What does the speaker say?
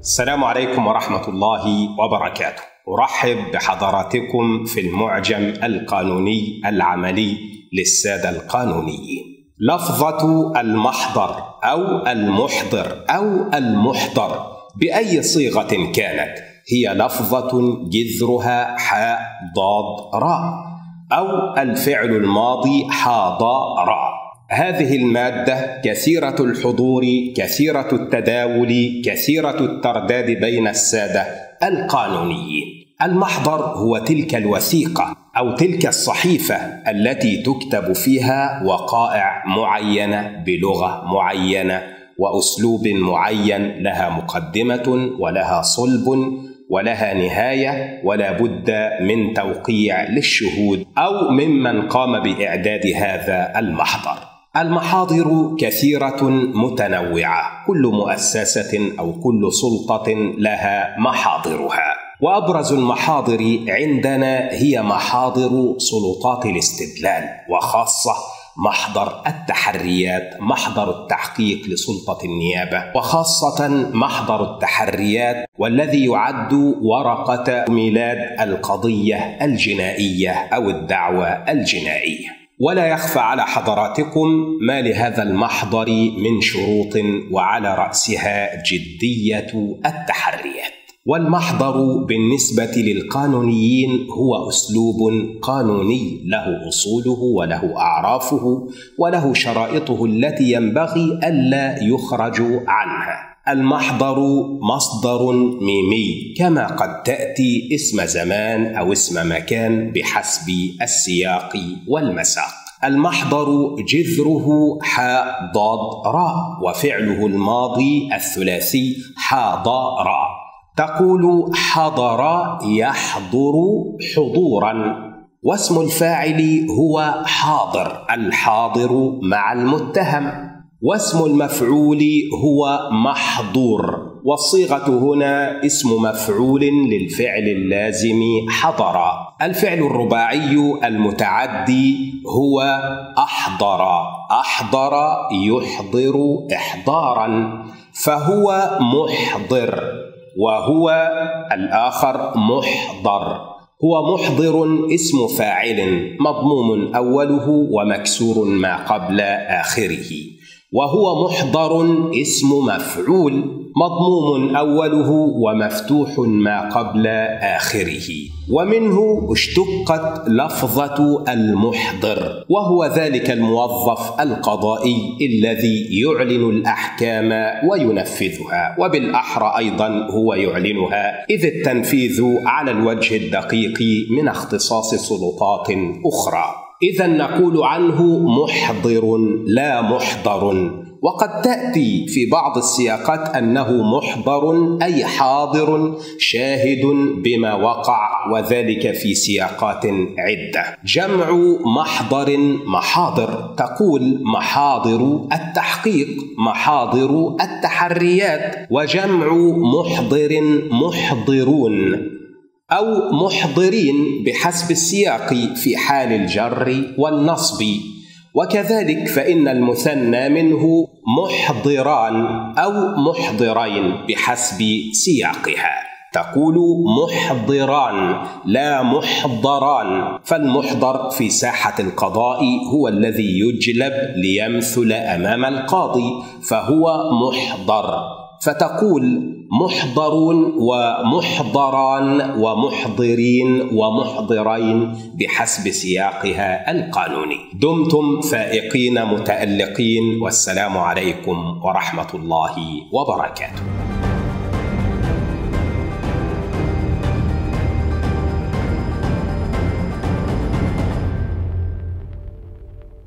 السلام عليكم ورحمة الله وبركاته. أرحب بحضراتكم في المعجم القانوني العملي للسادة القانونيين. لفظة المحضر أو المحضر أو المحضر بأي صيغة كانت هي لفظة جذرها حاء ضاد راء أو الفعل الماضي حاض راء هذه المادة كثيرة الحضور كثيرة التداول كثيرة الترداد بين السادة القانونيين. المحضر هو تلك الوثيقة أو تلك الصحيفة التي تكتب فيها وقائع معينة بلغة معينة وأسلوب معين لها مقدمة ولها صلب ولها نهاية ولا بد من توقيع للشهود أو ممن قام بإعداد هذا المحضر. المحاضر كثيرة متنوعة كل مؤسسة أو كل سلطة لها محاضرها. وأبرز المحاضر عندنا هي محاضر سلطات الاستدلال وخاصة محضر التحريات محضر التحقيق لسلطة النيابة وخاصة محضر التحريات والذي يعد ورقة ميلاد القضية الجنائية أو الدعوة الجنائية. ولا يخفى على حضراتكم ما لهذا المحضر من شروط وعلى رأسها جدية التحريات والمحضر بالنسبة للقانونيين هو أسلوب قانوني له أصوله وله أعرافه وله شرائطه التي ينبغي ألا يخرج عنها. المحضر مصدر ميمي كما قد تأتي اسم زمان أو اسم مكان بحسب السياق والمساق. المحضر جذره حاء ضاد راء وفعله الماضي الثلاثي حاض راء. تقول حضر يحضر حضورا واسم الفاعل هو حاضر الحاضر مع المتهم. واسم المفعول هو محضور والصيغة هنا اسم مفعول للفعل اللازم حضر. الفعل الرباعي المتعدي هو أحضر. أحضر يحضر إحضارا فهو محضر وهو الآخر محضر. هو محضر اسم فاعل مضموم أوله ومكسور ما قبل آخره. وهو محضر اسم مفعول مضموم أوله ومفتوح ما قبل آخره. ومنه اشتقت لفظة المحضر وهو ذلك الموظف القضائي الذي يعلن الأحكام وينفذها. وبالأحرى أيضا هو يعلنها إذ التنفيذ على الوجه الدقيق من اختصاص سلطات أخرى. إذا نقول عنه محضر لا محضر. وقد تأتي في بعض السياقات أنه محضر أي حاضر شاهد بما وقع وذلك في سياقات عدة. جمع محضر محاضر. تقول محاضر التحقيق محاضر التحريات. وجمع محضر محضرون. أو محضرين بحسب السياق في حال الجر والنصب. وكذلك فإن المثنى منه محضران أو محضرين بحسب سياقها. تقول محضران لا محضران. فالمحضر في ساحة القضاء هو الذي يجلب ليمثل أمام القاضي فهو محضر. فتقول محضرون ومحضران ومحضرين ومحضرين بحسب سياقها القانوني. دمتم فائقين متألقين والسلام عليكم ورحمة الله وبركاته.